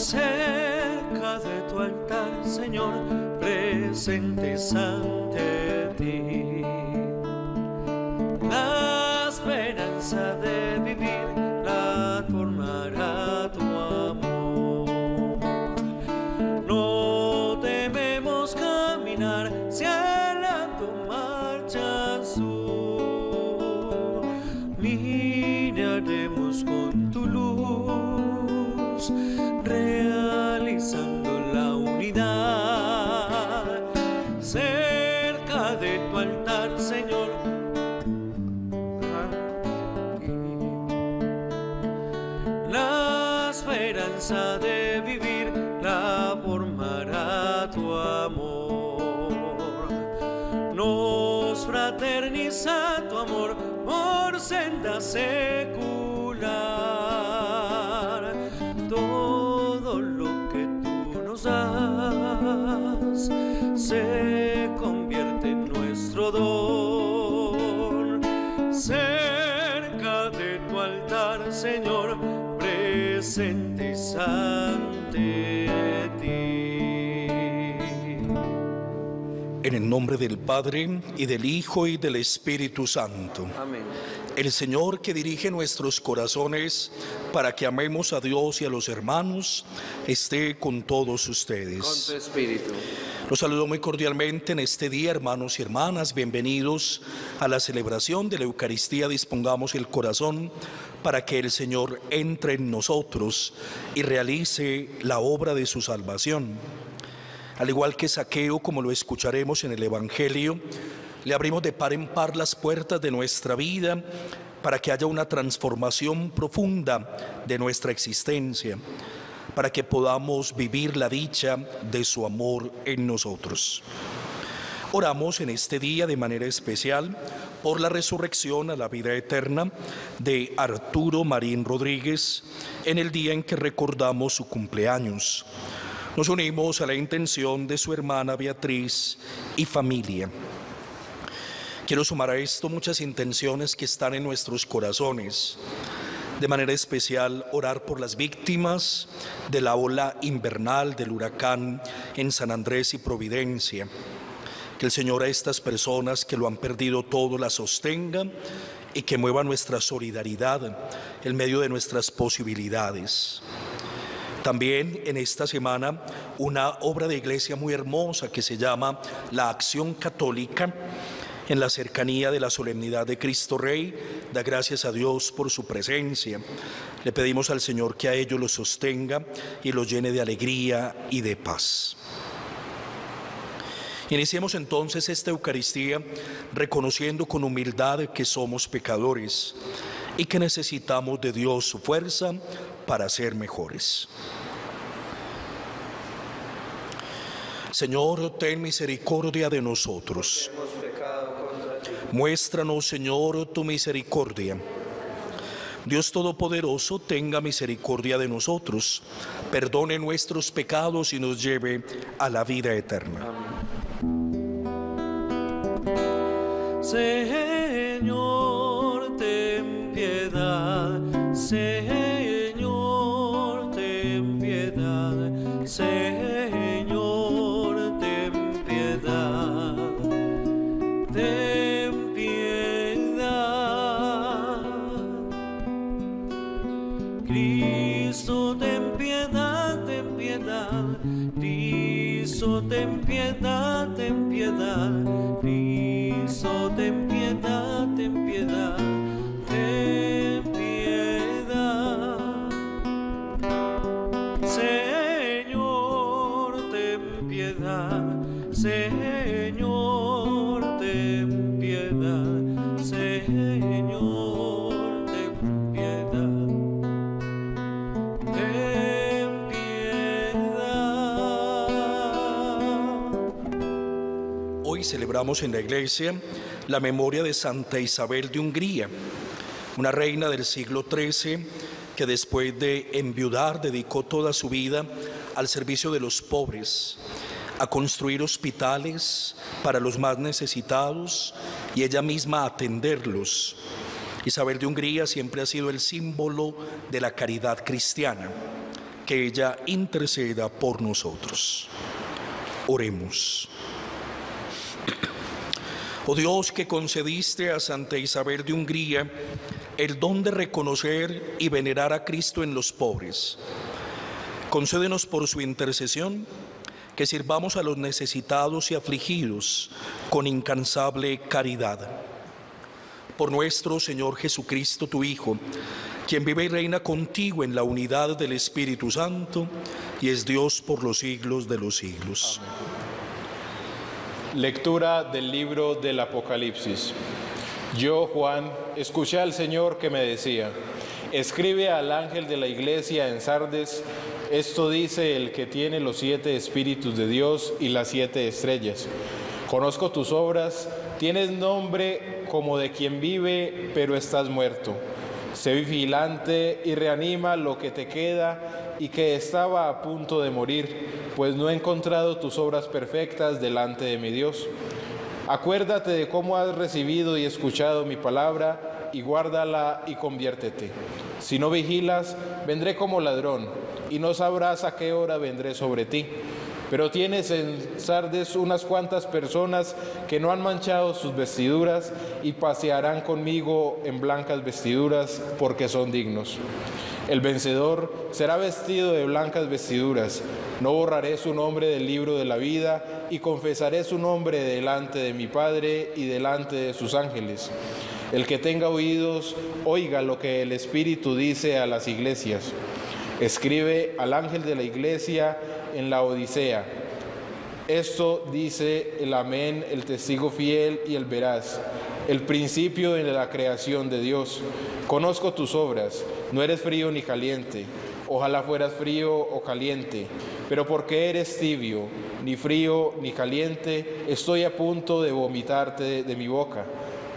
cerca de tu altar, Señor, presentes ante ti. Esperanza de vivir la formará tu amor. Nos fraterniza tu amor por senda secular. Todo lo que tú nos das se convierte en nuestro don. Ante ti. En el nombre del Padre y del Hijo y del Espíritu Santo. Amén. El Señor que dirige nuestros corazones para que amemos a Dios y a los hermanos, esté con todos Con ustedes. tu espíritu. Los saludo muy cordialmente en este día, hermanos y hermanas. Bienvenidos a la celebración de la Eucaristía. Dispongamos el corazón para que el Señor entre en nosotros y realice la obra de su salvación. Al igual que Saqueo, como lo escucharemos en el Evangelio, le abrimos de par en par las puertas de nuestra vida para que haya una transformación profunda de nuestra existencia, para que podamos vivir la dicha de su amor en nosotros. Oramos en este día de manera especial por la resurrección a la vida eterna de Arturo Marín Rodríguez en el día en que recordamos su cumpleaños. Nos unimos a la intención de su hermana Beatriz y familia. Quiero sumar a esto muchas intenciones que están en nuestros corazones. De manera especial, orar por las víctimas de la ola invernal del huracán en San Andrés y Providencia. Que el Señor a estas personas que lo han perdido todo las sostenga y que mueva nuestra solidaridad en medio de nuestras posibilidades. También en esta semana una obra de iglesia muy hermosa que se llama La Acción Católica en la cercanía de la solemnidad de Cristo Rey. Da gracias a Dios por su presencia. Le pedimos al Señor que a ellos los sostenga y los llene de alegría y de paz. Iniciemos entonces esta Eucaristía reconociendo con humildad que somos pecadores y que necesitamos de Dios su fuerza para ser mejores. Señor, ten misericordia de nosotros. Hemos pecado contra ti. Muéstranos, Señor, tu misericordia. Dios Todopoderoso, tenga misericordia de nosotros, perdone nuestros pecados y nos lleve a la vida eterna. Señor, ten piedad. Señor, Celebramos en la iglesia la memoria de Santa Isabel de Hungría, una reina del siglo XIII que después de enviudar dedicó toda su vida al servicio de los pobres, a construir hospitales para los más necesitados y ella misma a atenderlos. Isabel de Hungría siempre ha sido el símbolo de la caridad cristiana que ella interceda por nosotros. Oremos. Oh Dios que concediste a Santa Isabel de Hungría el don de reconocer y venerar a Cristo en los pobres, concédenos por su intercesión que sirvamos a los necesitados y afligidos con incansable caridad. Por nuestro Señor Jesucristo, tu Hijo, quien vive y reina contigo en la unidad del Espíritu Santo y es Dios por los siglos de los siglos. Lectura del libro del Apocalipsis. Yo, Juan, escuché al Señor que me decía, escribe al ángel de la iglesia en Sardes, esto dice el que tiene los siete espíritus de Dios y las siete estrellas. Conozco tus obras, tienes nombre como de quien vive, pero estás muerto. Sé vigilante y reanima lo que te queda y que estaba a punto de morir, pues no he encontrado tus obras perfectas delante de mi Dios. Acuérdate de cómo has recibido y escuchado mi palabra y guárdala y conviértete. Si no vigilas, vendré como ladrón y no sabrás a qué hora vendré sobre ti. Pero tienes en Sardes unas cuantas personas que no han manchado sus vestiduras y pasearán conmigo en blancas vestiduras porque son dignos. El vencedor será vestido de blancas vestiduras. No borraré su nombre del libro de la vida y confesaré su nombre delante de mi Padre y delante de sus ángeles. El que tenga oídos, oiga lo que el Espíritu dice a las iglesias. Escribe al ángel de la iglesia en la Odisea. Esto dice el amén, el testigo fiel y el veraz, el principio de la creación de Dios. Conozco tus obras, no eres frío ni caliente. Ojalá fueras frío o caliente, pero porque eres tibio, ni frío ni caliente, estoy a punto de vomitarte de mi boca.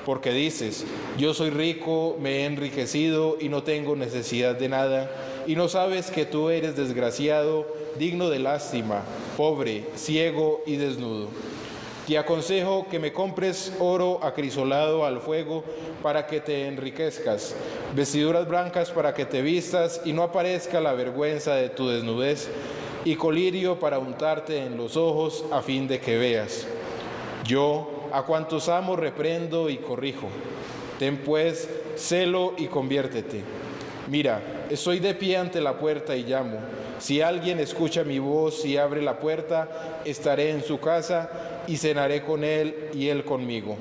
Porque dices, yo soy rico, me he enriquecido y no tengo necesidad de nada, y no sabes que tú eres desgraciado, digno de lástima, pobre, ciego y desnudo. Te aconsejo que me compres oro acrisolado al fuego para que te enriquezcas, vestiduras blancas para que te vistas y no aparezca la vergüenza de tu desnudez, y colirio para untarte en los ojos a fin de que veas. Yo a cuantos amo reprendo y corrijo. Ten pues celo y conviértete. Mira, estoy de pie ante la puerta y llamo. Si alguien escucha mi voz y abre la puerta, estaré en su casa y cenaré con él y él conmigo.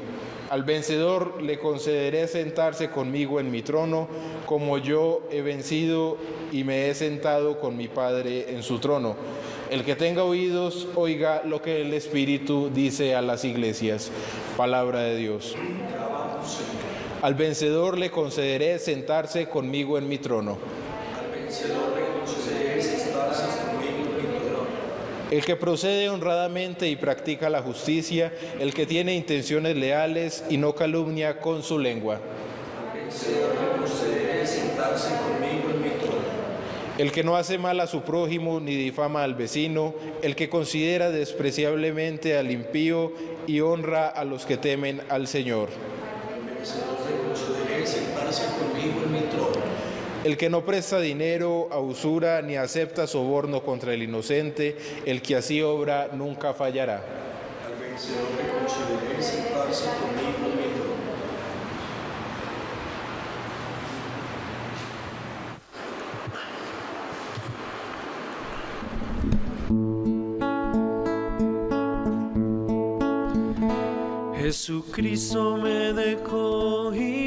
Al vencedor le concederé sentarse conmigo en mi trono, como yo he vencido y me he sentado con mi Padre en su trono. El que tenga oídos, oiga lo que el Espíritu dice a las iglesias. Palabra de Dios. Al vencedor le concederé sentarse conmigo en mi trono. El que procede honradamente y practica la justicia, el que tiene intenciones leales y no calumnia con su lengua. El que no hace mal a su prójimo ni difama al vecino, el que considera despreciablemente al impío y honra a los que temen al Señor. El que no presta dinero a usura ni acepta soborno contra el inocente, el que así obra nunca fallará. Jesucristo me dejó inquieto,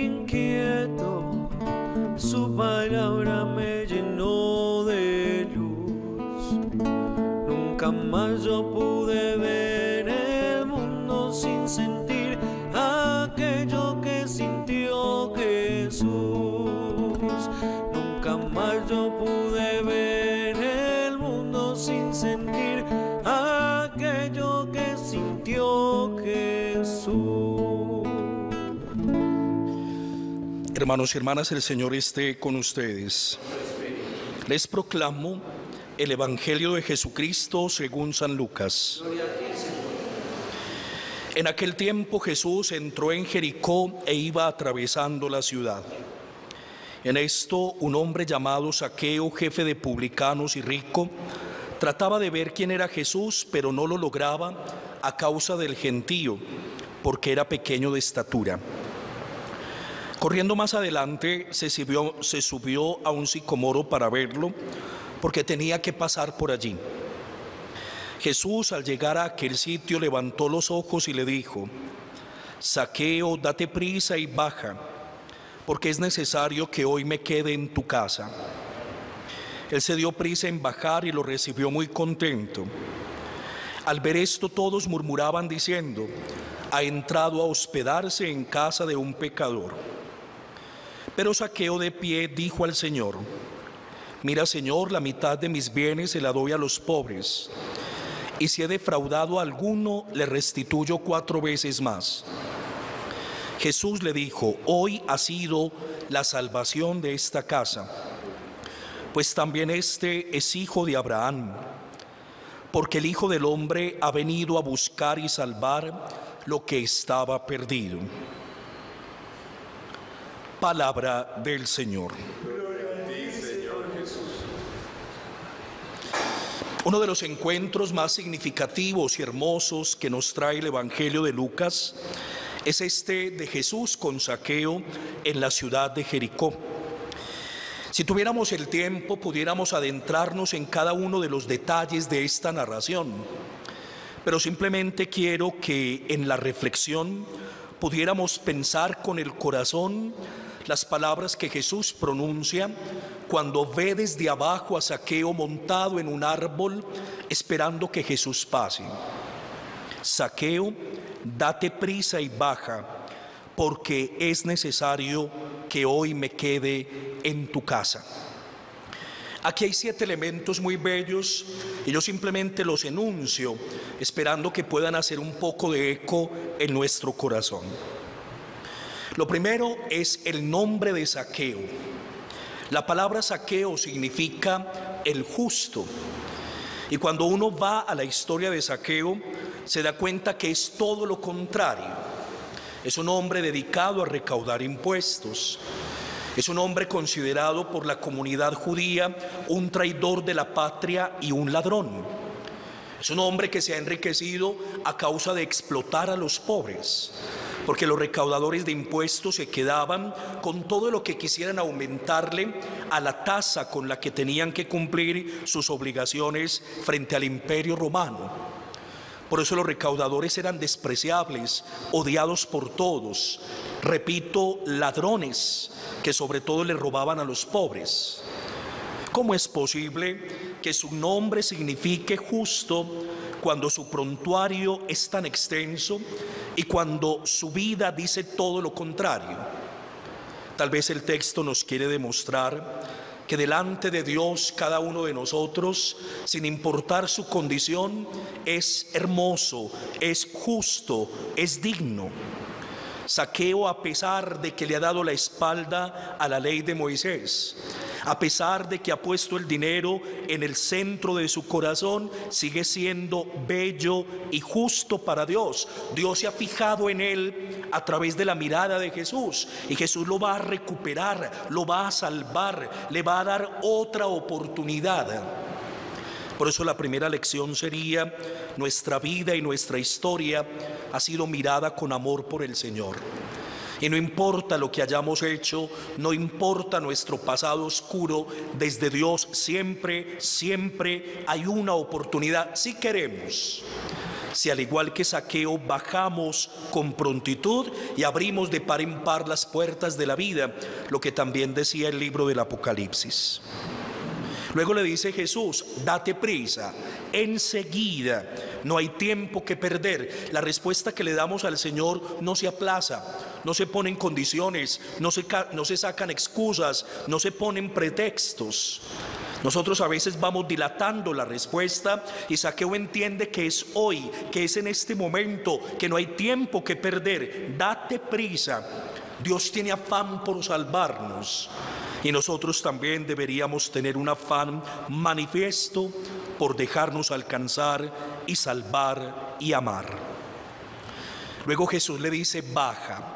su palabra me llenó de luz. Nunca más yo pude ver el mundo sin sentir Hermanos y hermanas, el Señor esté con ustedes. Les proclamo el Evangelio de Jesucristo según San Lucas. En aquel tiempo Jesús entró en Jericó e iba atravesando la ciudad. En esto, un hombre llamado Saqueo, jefe de publicanos y rico, trataba de ver quién era Jesús, pero no lo lograba a causa del gentío, porque era pequeño de estatura. Corriendo más adelante, se subió, a un sicomoro para verlo, porque tenía que pasar por allí. Jesús al llegar a aquel sitio levantó los ojos y le dijo, Saqueo, date prisa y baja, porque es necesario que hoy me quede en tu casa. Él se dio prisa en bajar y lo recibió muy contento. Al ver esto todos murmuraban diciendo, ha entrado a hospedarse en casa de un pecador. Pero Saqueo de pie dijo al Señor, mira Señor, la mitad de mis bienes se la doy a los pobres, y si he defraudado a alguno, le restituyo cuatro veces más. Jesús le dijo, hoy ha sido la salvación de esta casa, pues también este es hijo de Abraham, porque el Hijo del Hombre ha venido a buscar y salvar lo que estaba perdido. Palabra del Señor. Uno de los encuentros más significativos y hermosos que nos trae el Evangelio de Lucas es este de Jesús con saqueo en la ciudad de Jericó. Si tuviéramos el tiempo, pudiéramos adentrarnos en cada uno de los detalles de esta narración, pero simplemente quiero que en la reflexión pudiéramos pensar con el corazón las palabras que Jesús pronuncia cuando ve desde abajo a Saqueo montado en un árbol esperando que Jesús pase. Saqueo, date prisa y baja, porque es necesario que hoy me quede en tu casa. Aquí hay siete elementos muy bellos y yo simplemente los enuncio, esperando que puedan hacer un poco de eco en nuestro corazón. Lo primero es el nombre de saqueo. La palabra saqueo significa el justo. Y cuando uno va a la historia de saqueo, se da cuenta que es todo lo contrario. Es un hombre dedicado a recaudar impuestos. Es un hombre considerado por la comunidad judía un traidor de la patria y un ladrón. Es un hombre que se ha enriquecido a causa de explotar a los pobres porque los recaudadores de impuestos se quedaban con todo lo que quisieran aumentarle a la tasa con la que tenían que cumplir sus obligaciones frente al imperio romano. Por eso los recaudadores eran despreciables, odiados por todos, repito, ladrones que sobre todo le robaban a los pobres. ¿Cómo es posible que su nombre signifique justo cuando su prontuario es tan extenso y cuando su vida dice todo lo contrario. Tal vez el texto nos quiere demostrar que delante de Dios cada uno de nosotros, sin importar su condición, es hermoso, es justo, es digno. Saqueo a pesar de que le ha dado la espalda a la ley de Moisés, a pesar de que ha puesto el dinero en el centro de su corazón, sigue siendo bello y justo para Dios. Dios se ha fijado en él a través de la mirada de Jesús y Jesús lo va a recuperar, lo va a salvar, le va a dar otra oportunidad. Por eso la primera lección sería, nuestra vida y nuestra historia ha sido mirada con amor por el Señor. Y no importa lo que hayamos hecho, no importa nuestro pasado oscuro, desde Dios siempre, siempre hay una oportunidad si queremos. Si al igual que Saqueo bajamos con prontitud y abrimos de par en par las puertas de la vida, lo que también decía el libro del Apocalipsis. Luego le dice Jesús, date prisa, enseguida, no hay tiempo que perder. La respuesta que le damos al Señor no se aplaza, no se ponen condiciones, no se, no se sacan excusas, no se ponen pretextos. Nosotros a veces vamos dilatando la respuesta y Saqueo entiende que es hoy, que es en este momento, que no hay tiempo que perder. Date prisa. Dios tiene afán por salvarnos. Y nosotros también deberíamos tener un afán manifiesto por dejarnos alcanzar y salvar y amar. Luego Jesús le dice, baja.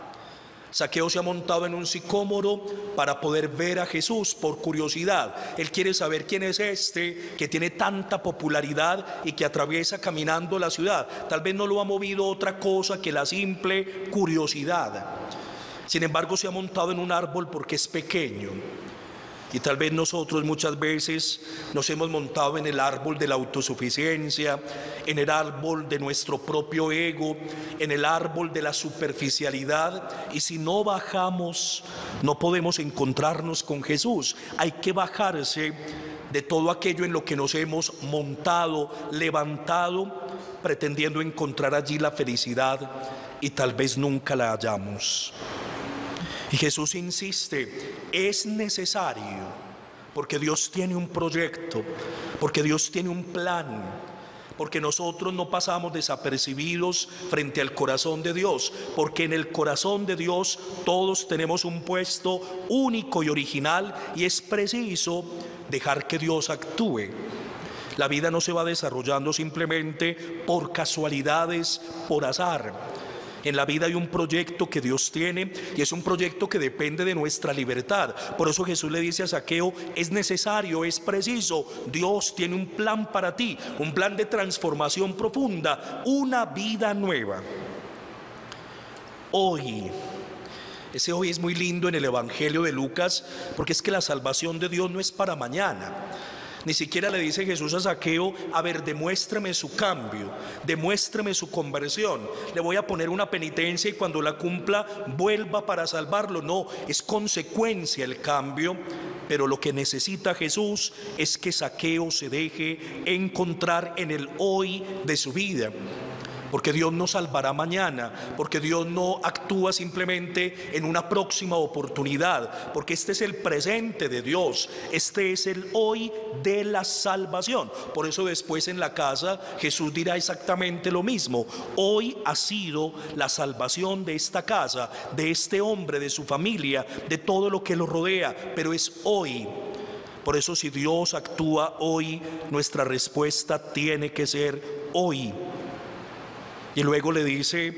Saqueo se ha montado en un sicómoro para poder ver a Jesús por curiosidad. Él quiere saber quién es este que tiene tanta popularidad y que atraviesa caminando la ciudad. Tal vez no lo ha movido otra cosa que la simple curiosidad. Sin embargo, se ha montado en un árbol porque es pequeño y tal vez nosotros muchas veces nos hemos montado en el árbol de la autosuficiencia, en el árbol de nuestro propio ego, en el árbol de la superficialidad. Y si no bajamos, no podemos encontrarnos con Jesús. Hay que bajarse de todo aquello en lo que nos hemos montado, levantado, pretendiendo encontrar allí la felicidad y tal vez nunca la hallamos. Y Jesús insiste, es necesario, porque Dios tiene un proyecto, porque Dios tiene un plan, porque nosotros no pasamos desapercibidos frente al corazón de Dios, porque en el corazón de Dios todos tenemos un puesto único y original y es preciso dejar que Dios actúe. La vida no se va desarrollando simplemente por casualidades, por azar. En la vida hay un proyecto que Dios tiene y es un proyecto que depende de nuestra libertad. Por eso Jesús le dice a Saqueo, es necesario, es preciso, Dios tiene un plan para ti, un plan de transformación profunda, una vida nueva. Hoy, ese hoy es muy lindo en el Evangelio de Lucas porque es que la salvación de Dios no es para mañana. Ni siquiera le dice Jesús a Saqueo, a ver, demuéstrame su cambio, demuéstrame su conversión. Le voy a poner una penitencia y cuando la cumpla vuelva para salvarlo. No, es consecuencia el cambio, pero lo que necesita Jesús es que Saqueo se deje encontrar en el hoy de su vida porque Dios no salvará mañana, porque Dios no actúa simplemente en una próxima oportunidad, porque este es el presente de Dios, este es el hoy de la salvación. Por eso después en la casa Jesús dirá exactamente lo mismo. Hoy ha sido la salvación de esta casa, de este hombre, de su familia, de todo lo que lo rodea, pero es hoy. Por eso si Dios actúa hoy, nuestra respuesta tiene que ser hoy. Y luego le dice,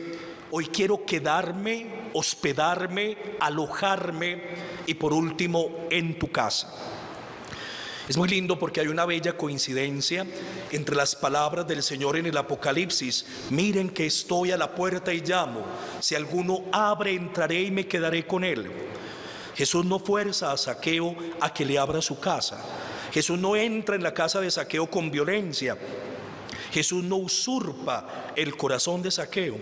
hoy quiero quedarme, hospedarme, alojarme y por último en tu casa. Es muy lindo porque hay una bella coincidencia entre las palabras del Señor en el Apocalipsis. Miren que estoy a la puerta y llamo. Si alguno abre, entraré y me quedaré con él. Jesús no fuerza a Saqueo a que le abra su casa. Jesús no entra en la casa de Saqueo con violencia. Jesús no usurpa el corazón de saqueo.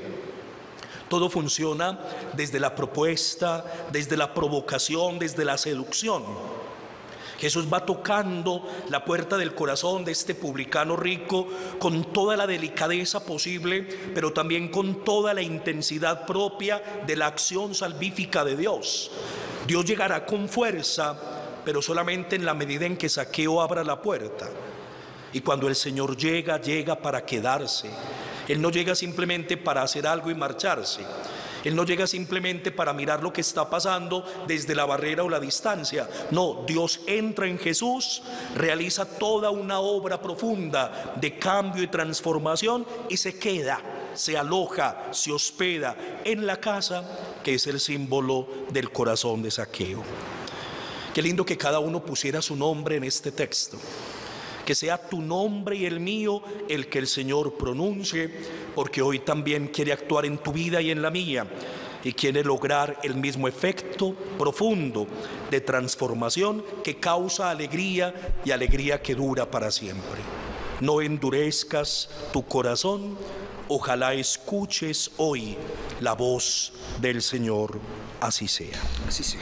Todo funciona desde la propuesta, desde la provocación, desde la seducción. Jesús va tocando la puerta del corazón de este publicano rico con toda la delicadeza posible, pero también con toda la intensidad propia de la acción salvífica de Dios. Dios llegará con fuerza, pero solamente en la medida en que Saqueo abra la puerta. Y cuando el Señor llega, llega para quedarse. Él no llega simplemente para hacer algo y marcharse. Él no llega simplemente para mirar lo que está pasando desde la barrera o la distancia. No, Dios entra en Jesús, realiza toda una obra profunda de cambio y transformación y se queda, se aloja, se hospeda en la casa que es el símbolo del corazón de saqueo. Qué lindo que cada uno pusiera su nombre en este texto que sea tu nombre y el mío el que el Señor pronuncie, porque hoy también quiere actuar en tu vida y en la mía y quiere lograr el mismo efecto profundo de transformación que causa alegría y alegría que dura para siempre. No endurezcas tu corazón, ojalá escuches hoy la voz del Señor, así sea. Así sea.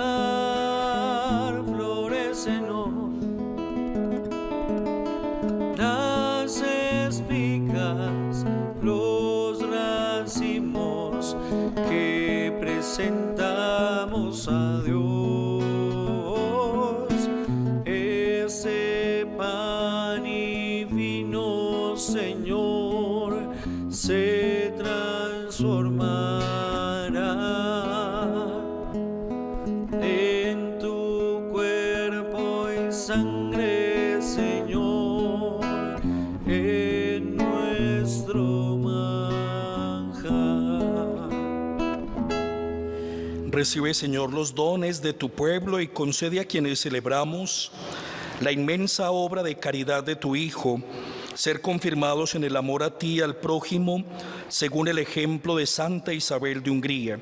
Recibe, Señor, los dones de tu pueblo y concede a quienes celebramos la inmensa obra de caridad de tu Hijo, ser confirmados en el amor a ti y al prójimo, según el ejemplo de Santa Isabel de Hungría.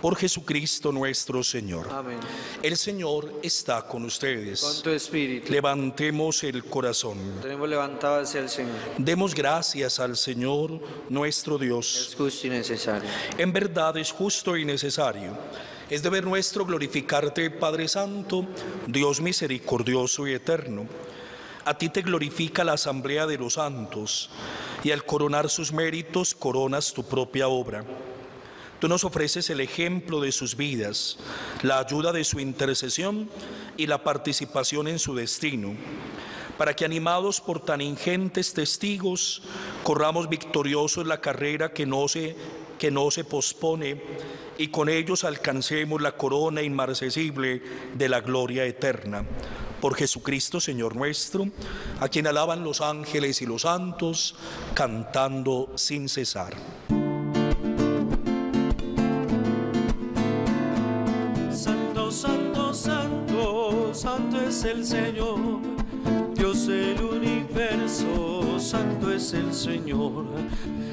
Por Jesucristo nuestro Señor. Amén. El Señor está con Con ustedes. tu espíritu. Levantemos el corazón. Tenemos levantado hacia el Señor. Demos gracias al Señor nuestro Dios. Es justo y necesario. En verdad es justo y necesario. Es deber nuestro glorificarte, Padre Santo, Dios misericordioso y eterno. A ti te glorifica la asamblea de los santos y al coronar sus méritos coronas tu propia obra. Tú nos ofreces el ejemplo de sus vidas, la ayuda de su intercesión y la participación en su destino, para que animados por tan ingentes testigos, corramos victoriosos la carrera que no se, que no se pospone y con ellos alcancemos la corona inmarcesible de la gloria eterna. Por Jesucristo, Señor nuestro, a quien alaban los ángeles y los santos, cantando sin cesar. El Señor, Dios del universo, santo es el Señor.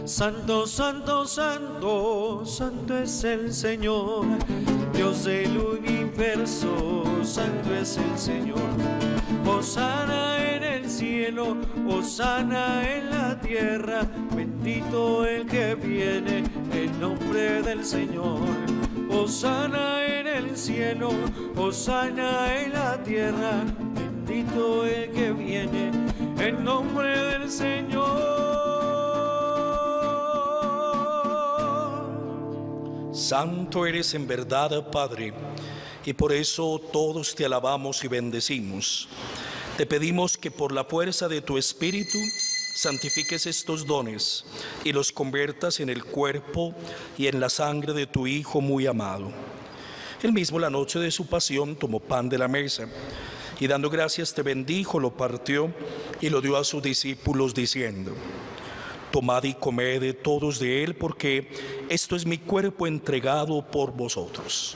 Santo, santo, santo, santo es el Señor, Dios del universo, santo es el Señor. Osana en el cielo, Osana en la tierra, bendito el que viene en nombre del Señor. Osana el cielo, Osana en la tierra, bendito el que viene en nombre del Señor. Santo eres en verdad, Padre, y por eso todos te alabamos y bendecimos. Te pedimos que por la fuerza de tu Espíritu santifiques estos dones y los conviertas en el cuerpo y en la sangre de tu Hijo muy amado. Él mismo la noche de su pasión tomó pan de la mesa y dando gracias te bendijo, lo partió y lo dio a sus discípulos diciendo, Tomad y comed todos de él, porque esto es mi cuerpo entregado por vosotros.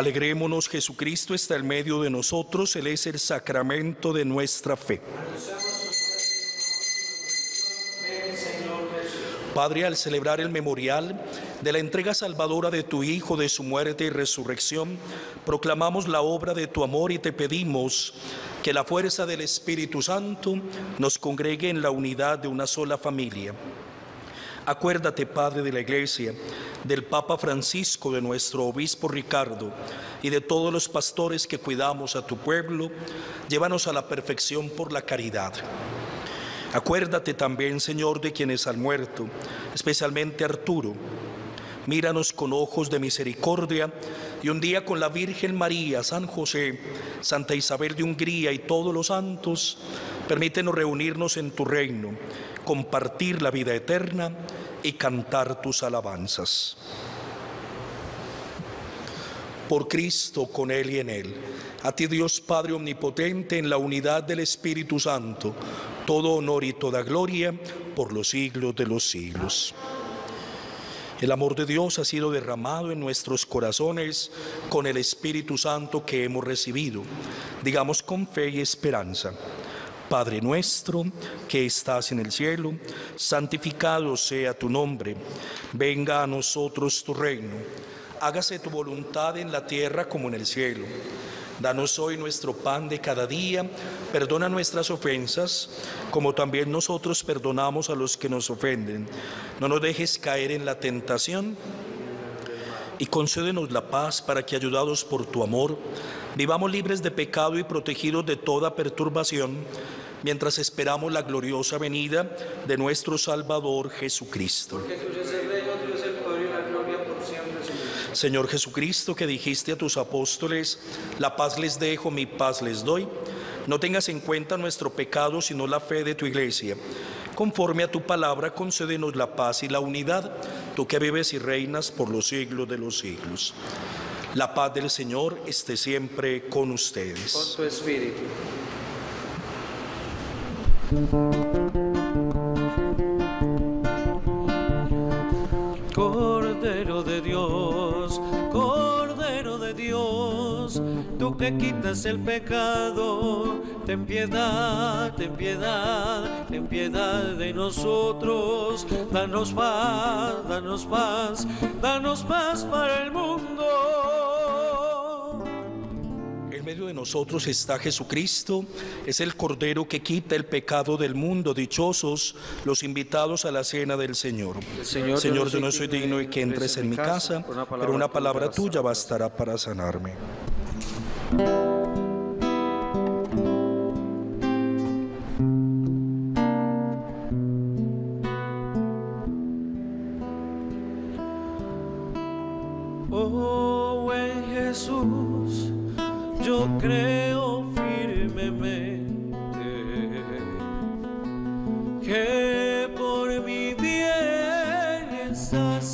Alegrémonos, Jesucristo está en medio de nosotros, Él es el sacramento de nuestra fe. Padre, al celebrar el memorial de la entrega salvadora de tu Hijo, de su muerte y resurrección, proclamamos la obra de tu amor y te pedimos que la fuerza del Espíritu Santo nos congregue en la unidad de una sola familia. Acuérdate, Padre de la Iglesia, del Papa Francisco, de nuestro Obispo Ricardo y de todos los pastores que cuidamos a tu pueblo, llévanos a la perfección por la caridad. Acuérdate también, Señor, de quienes han muerto, especialmente Arturo. Míranos con ojos de misericordia y un día con la Virgen María, San José, Santa Isabel de Hungría y todos los santos, permítenos reunirnos en tu reino, compartir la vida eterna y cantar tus alabanzas. Por Cristo, con Él y en Él. A ti Dios Padre Omnipotente, en la unidad del Espíritu Santo, todo honor y toda gloria por los siglos de los siglos. El amor de Dios ha sido derramado en nuestros corazones con el Espíritu Santo que hemos recibido. Digamos con fe y esperanza. Padre nuestro que estás en el cielo, santificado sea tu nombre. Venga a nosotros tu reino. Hágase tu voluntad en la tierra como en el cielo. Danos hoy nuestro pan de cada día, perdona nuestras ofensas, como también nosotros perdonamos a los que nos ofenden. No nos dejes caer en la tentación y concédenos la paz para que, ayudados por tu amor, vivamos libres de pecado y protegidos de toda perturbación, mientras esperamos la gloriosa venida de nuestro Salvador Jesucristo. Señor Jesucristo, que dijiste a tus apóstoles, la paz les dejo, mi paz les doy, no tengas en cuenta nuestro pecado, sino la fe de tu iglesia. Conforme a tu palabra, concédenos la paz y la unidad, tú que vives y reinas por los siglos de los siglos. La paz del Señor esté siempre con ustedes. Con tu espíritu. Cordero de Dios, Cordero de Dios, tú que quitas el pecado, ten piedad, ten piedad, ten piedad de nosotros, danos paz, danos paz, danos paz para el mundo. En medio de nosotros está Jesucristo, es el Cordero que quita el pecado del mundo. Dichosos los invitados a la cena del Señor. Señor, Señor, yo no soy digno de que entres en mi casa, pero una palabra tuya bastará para sanarme.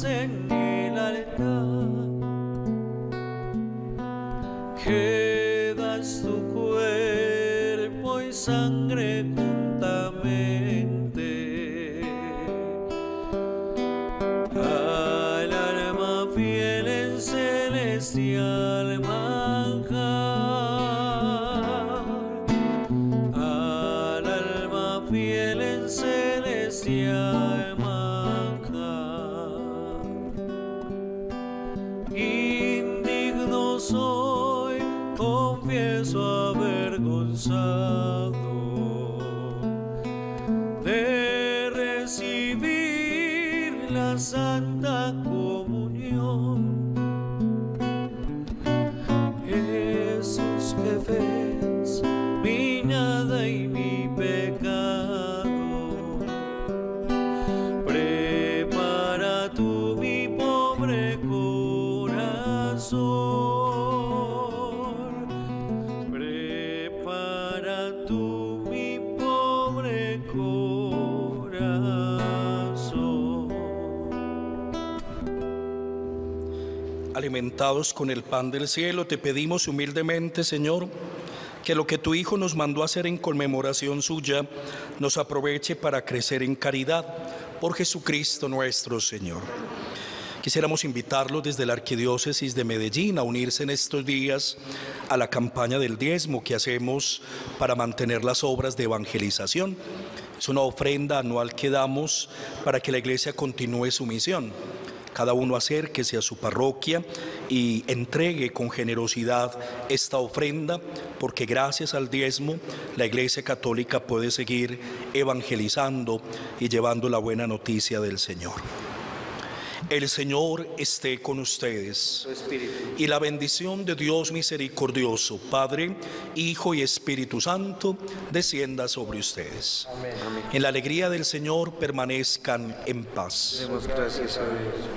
En el altar, que das tu cuerpo y sangre Con el pan del cielo, te pedimos humildemente, Señor, que lo que tu Hijo nos mandó hacer en conmemoración suya nos aproveche para crecer en caridad por Jesucristo nuestro Señor. Quisiéramos invitarlos desde la Arquidiócesis de Medellín a unirse en estos días a la campaña del diezmo que hacemos para mantener las obras de evangelización. Es una ofrenda anual que damos para que la iglesia continúe su misión. Cada uno acérquese a su parroquia y entregue con generosidad esta ofrenda, porque gracias al diezmo la Iglesia Católica puede seguir evangelizando y llevando la buena noticia del Señor. El Señor esté con ustedes. Y la bendición de Dios misericordioso, Padre, Hijo y Espíritu Santo, descienda sobre ustedes. En la alegría del Señor permanezcan en paz. Demos gracias a Dios.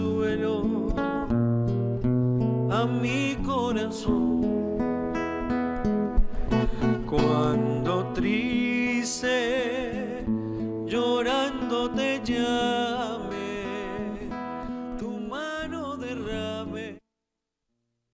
away.